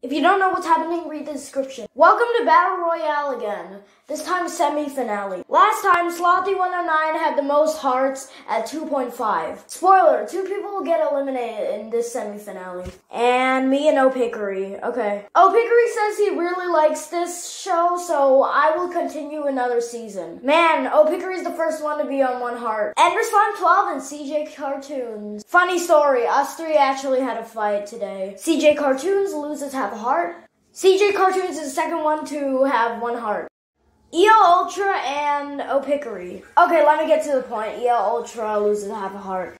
If you don't know what's happening, read the description. Welcome to Battle Royale again. This time semi-finale. Last time, Slothy109 had the most hearts at 2.5. Spoiler, two people will get eliminated in this semi-finale. And me and Opickery. Okay. Opickery says he really likes this show, so I will continue another season. Man, Opickery's the first one to be on one heart. Ender Slime 12 and CJ Cartoons. Funny story, us three actually had a fight today. CJ Cartoons loses half a heart. CJ Cartoons is the second one to have one heart. EL Ultra and Opickery. Okay, let me get to the point. EL Ultra loses half a heart.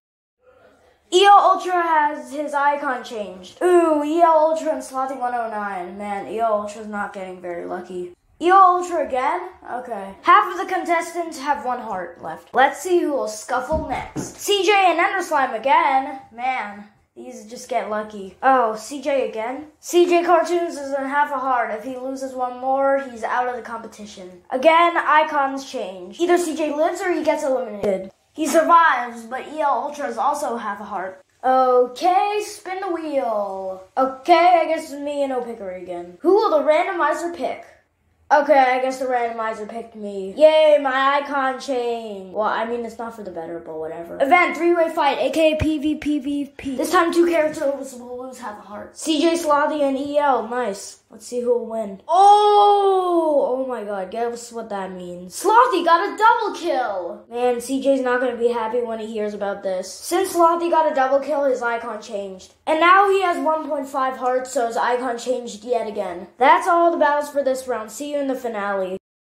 EL Ultra has his icon changed. Ooh, EL Ultra and Slothy 109. Man, EL Ultra's not getting very lucky. EL Ultra again? Okay. Half of the contestants have one heart left. Let's see who will scuffle next. CJ and Ender Slime again. Man, these just get lucky. Oh, CJ again? CJ Cartoons is in half a heart. If he loses one more, he's out of the competition. Again, icons change. Either CJ lives or he gets eliminated. He survives, but EL Ultra is also half a heart. Okay, spin the wheel. Okay, I guess it's me and Opickery again. Who will the randomizer pick? Okay, I guess the randomizer picked me. Yay, my icon changed. Well, I mean, it's not for the better, but whatever. Event, three-way fight, aka PvPvP. This time, two characters lose half a heart. CJ Slothy and EL, nice. Let's see who will win. Oh, oh my god, guess what that means. Slothy got a double kill. Man, CJ's not gonna be happy when he hears about this. Since Slothy got a double kill, his icon changed. And now he has 1.5 hearts, so his icon changed yet again. That's all the battles for this round. See you in the finale.